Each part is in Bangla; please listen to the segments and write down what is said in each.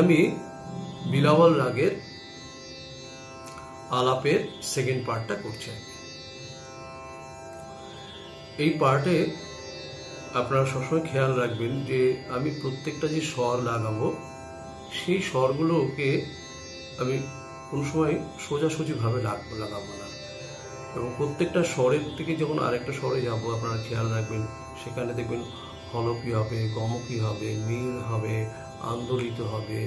আমি বিলাওয়াল রাগের আলাপের সেকেন্ড পার্টটা করছি এই পার্টে আপনারা সবসময় খেয়াল রাখবেন যে আমি প্রত্যেকটা যে স্বর লাগাবো, সেই স্বরগুলোকে আমি কোনো সময় সোজাসুজিভাবে লাগাবো লাগাবো না। এবং প্রত্যেকটা স্বরের থেকে যখন আরেকটা স্বরে যাব, আপনারা খেয়াল রাখবেন, সেখানে দেখবেন হলকি হবে, গম গমকি হবে, নীল হবে আন্দোলিত হবে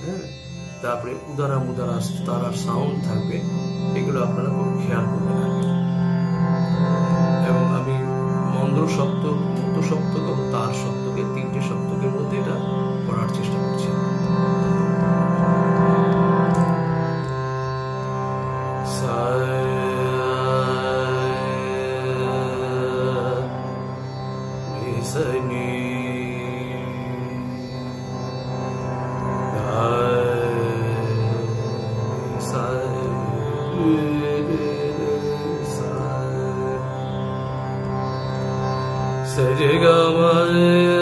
হ্যাঁ? তারপরে উদারা মুদারা তারার সাউন্ড থাকবে, এগুলো আপনারা খুব খেয়াল করবেন এবং আমি মন্দ্র সপ্তক মুক্ত সপ্তক এবং তার সপ্তকের তিনটে সপ্তকের মধ্যে এটা করার চেষ্টা করছি। Sari Gama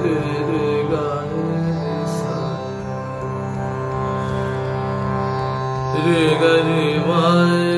Hare Hare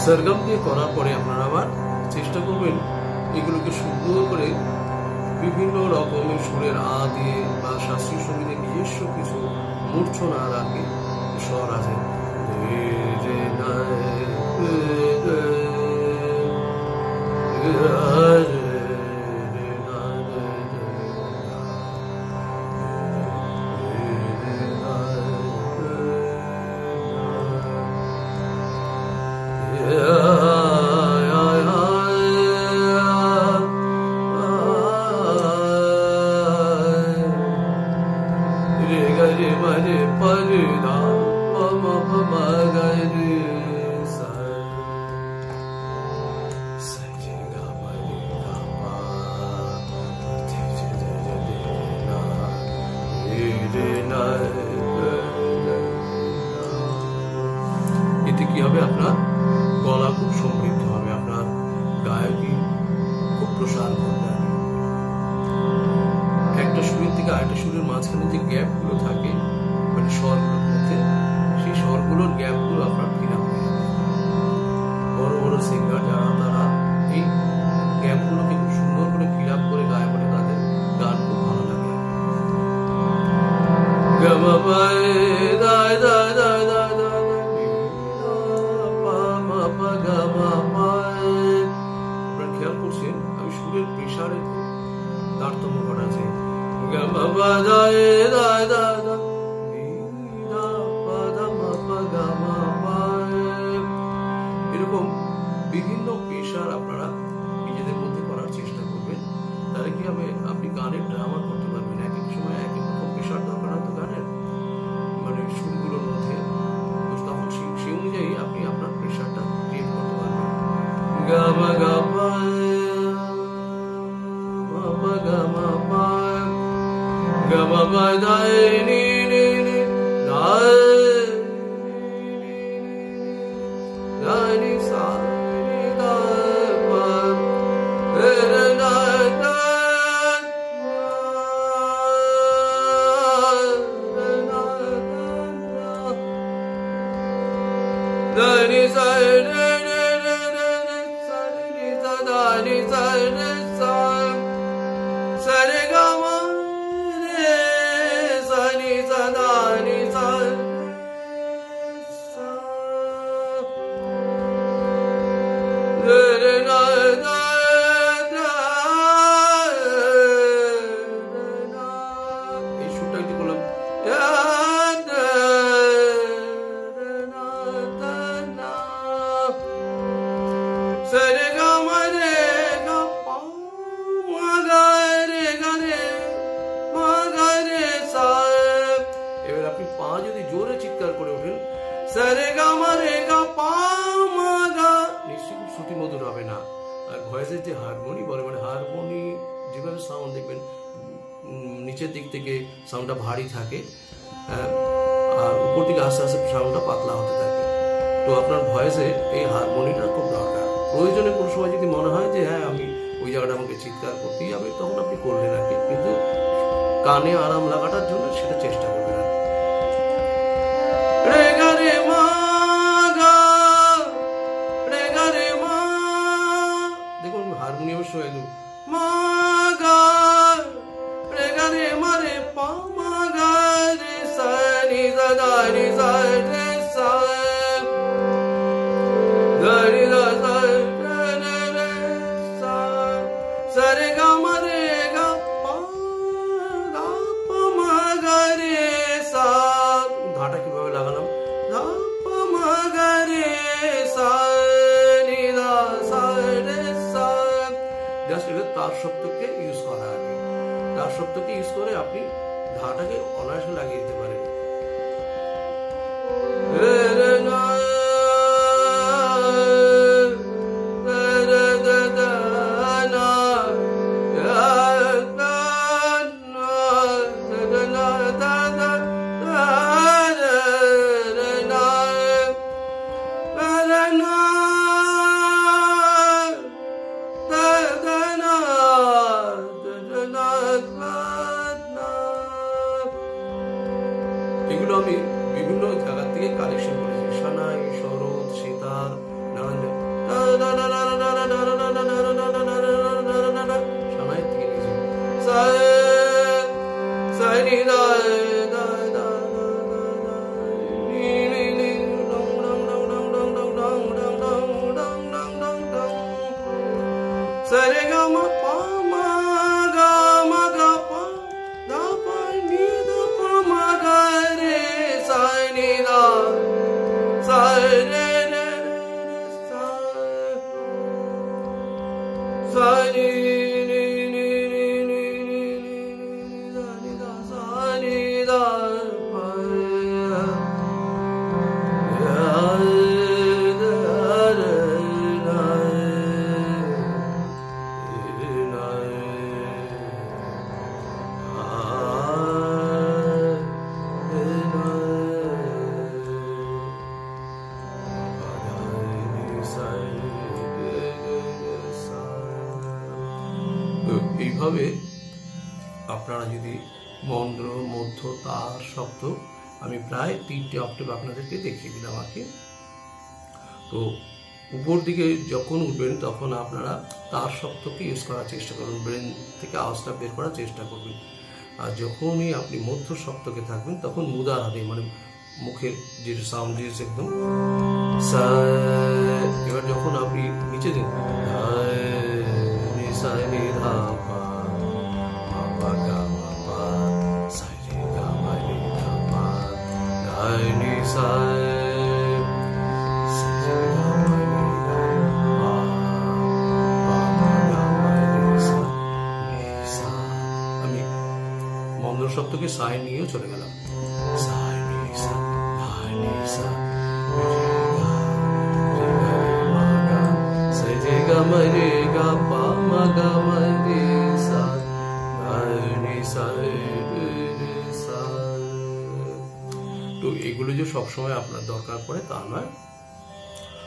সরগম দিয়ে করার পরে আপনারা আবার চেষ্টা করবেন এগুলোকে সুন্দর করে বিভিন্ন রকমের সুরের আ দিয়ে বা শাস্ত্রীয় সঙ্গীতের নিজস্ব কিছু মূর্ছনা রাখে স্বর আছে রে রে ga re ma re pa re da pa ma pa ma ga re sa sa re ga ma re ga ma te je de je re re na re re re na এতে কি হবে আপনার গলা খুব সমৃদ্ধ সুরের শুরুর মাঝখানে যে গ্যাপগুলো থাকে মানে স্বরগুলোর মধ্যে, সেই স্বরগুলোর গ্যাপগুলো আপনার ফিল আপ বড় বড় সিঙ্গার যারা, তারা এই এরকম বিভিন্ন পেশার আপনারা নিজেদের মধ্যে করার চেষ্টা করবেন। তাহলে কি হবে? আপনি গানের ড্রামা মধুর হবে না। আর ভয়েসের যে হারমোনি বলে মানে হারমোনি যেভাবে সাউন্ড দেখবেন নিচের দিক থেকে সাউন্ডটা ভারী থাকে হ্যাঁ, আর উপর দিকে আস্তে আস্তে সাউন্ডটা পাতলা হতে থাকে। তো আপনার ভয়েসে এই হারমোনিটা খুব দরকার। প্রয়োজনে কোনো সময় যদি মনে হয় যে হ্যাঁ আমি ওই জায়গাটা আমাকে চিৎকার করতেই হবে তখন আপনি করলেন আর কিন্তু কানে আরাম লাগাটার জন্য সেটা চেষ্টা করবেন হারমোনিয়ামের সঙ্গে একদম মা গা, রে গা এগুলো আমি বিভিন্ন জায়গা থেকে কালেকশন করেছি। সানাই শরৎ সীতার সানাই আপনারা যদি মন্দ্র মধ্য, তার শব্দ আমি প্রায় তিনটে অক্টেভ আপনাদেরকে দেখিয়ে দিলাম আর কি। তো উপর দিকে যখন উঠবেন তখন আপনারা তার শব্দকে ইউজ করার চেষ্টা করবেন ব্রেন থেকে আওয়াজটা বের করার চেষ্টা করবেন। আর যখনই আপনি মধ্য শব্দকে থাকবেন তখন মুদা হাতে মানে মুখের যে সাউন্ড দিয়েছে একদম এবার যখন আপনি নিচে দিন সায় নিয়েও চলে গেলাম সায় গা, পা, মা, সা, সা। তো এগুলো যে সবসময় আপনার দরকার পড়ে তা নয়।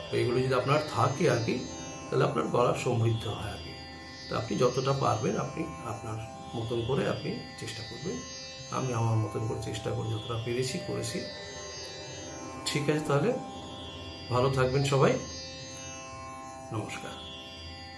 তো এগুলো যদি আপনার থাকে আর কি তাহলে আপনার গলা সমৃদ্ধ হয় আর কি। তো আপনি যতটা পারবেন আপনি আপনার মতন করে আপনি চেষ্টা করবেন। আমি আমার মতন করে চেষ্টা করি, যতটা পেরেছি করেছি। ঠিক আছে তাহলে, ভালো থাকবেন সবাই। নমস্কার।